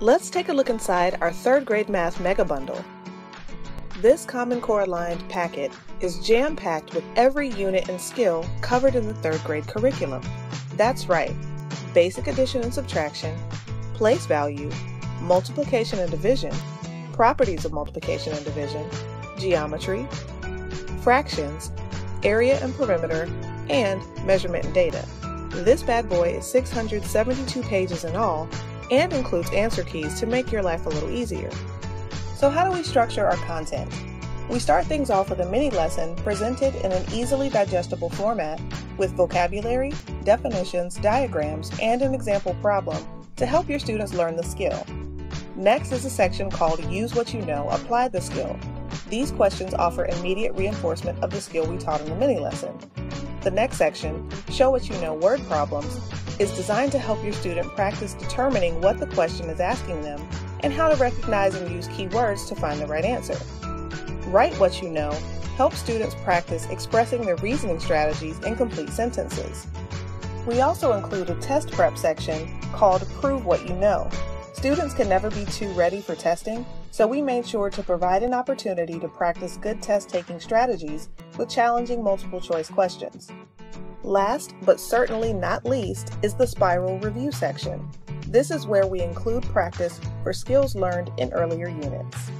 Let's take a look inside our third grade math mega bundle. This Common Core aligned packet is jam packed with every unit and skill covered in the third grade curriculum. That's right, basic addition and subtraction, place value, multiplication and division, properties of multiplication and division, geometry, fractions, area and perimeter, and measurement and data. This bad boy is 672 pages in all and includes answer keys to make your life a little easier. So how do we structure our content? We start things off with a mini lesson presented in an easily digestible format with vocabulary, definitions, diagrams, and an example problem to help your students learn the skill. Next is a section called Use What You Know, Apply the Skill. These questions offer immediate reinforcement of the skill we taught in the mini lesson. The next section, Show What You Know Word Problems, is designed to help your student practice determining what the question is asking them and how to recognize and use keywords to find the right answer. Write What You Know helps students practice expressing their reasoning strategies in complete sentences. We also include a test prep section called Prove What You Know. Students can never be too ready for testing, so we made sure to provide an opportunity to practice good test taking strategies with challenging multiple choice questions. Last, but certainly not least, is the spiral review section. This is where we include practice for skills learned in earlier units.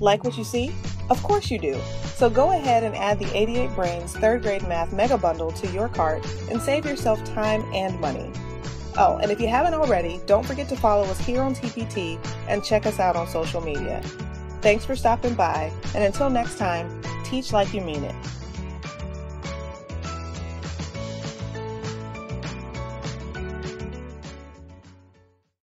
Like what you see? Of course you do. So go ahead and add the 88 Brains 3rd grade math mega bundle to your cart and save yourself time and money. Oh, and if you haven't already, don't forget to follow us here on TPT and check us out on social media. Thanks for stopping by, and until next time, teach like you mean it.